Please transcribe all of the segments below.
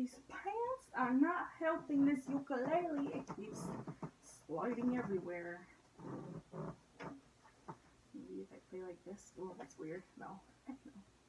These pants are not helping this ukulele. It keeps sliding everywhere. Maybe if I play like this. Oh, that's weird. No.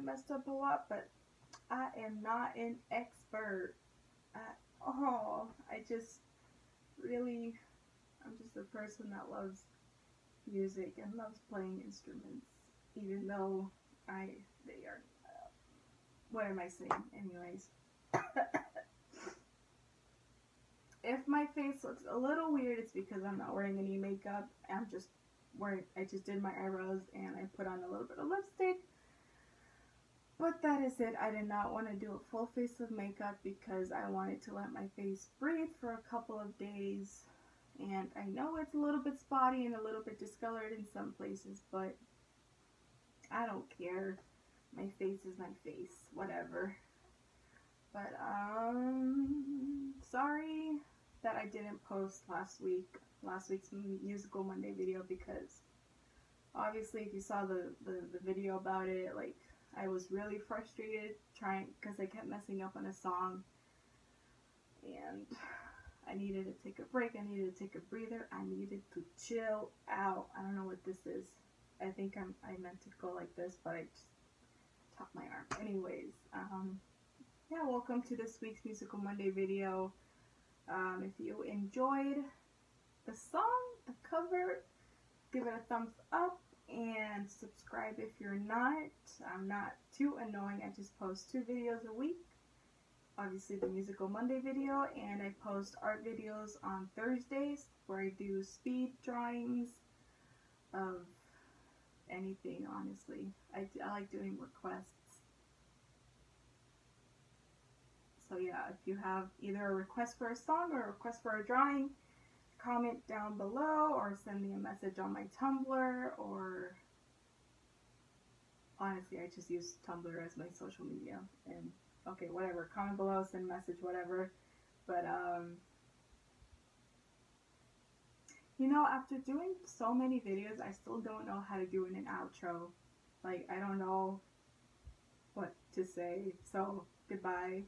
I messed up a lot, but I am not an expert at all. I just really, I'm just a person that loves music and loves playing instruments, even though I, they are, uh, what am I saying? Anyways. if my face looks a little weird, it's because I'm not wearing any makeup. I'm just wearing, I just did my eyebrows and I put on a little bit of lipstick. But that is it. I did not want to do a full face of makeup because I wanted to let my face breathe for a couple of days. And I know it's a little bit spotty and a little bit discolored in some places, but I don't care. My face is my face, whatever. But um sorry that I didn't post last week, last week's musical Monday video because obviously if you saw the, the, the video about it, like I was really frustrated trying because I kept messing up on a song and I needed to take a break. I needed to take a breather. I needed to chill out. I don't know what this is. I think I'm I meant to go like this, but I just tapped my arm. Anyways, um, yeah, welcome to this week's Musical Monday video. Um, if you enjoyed the song, the cover, give it a thumbs up and subscribe if you're not. I'm not too annoying. I just post two videos a week. Obviously the Musical Monday video and I post art videos on Thursdays where I do speed drawings of anything honestly. I, I like doing requests. So yeah, if you have either a request for a song or a request for a drawing, comment down below or send me a message on my Tumblr or honestly I just use Tumblr as my social media and okay whatever comment below send message whatever. But um you know after doing so many videos I still don't know how to do an outro. Like I don't know what to say. So goodbye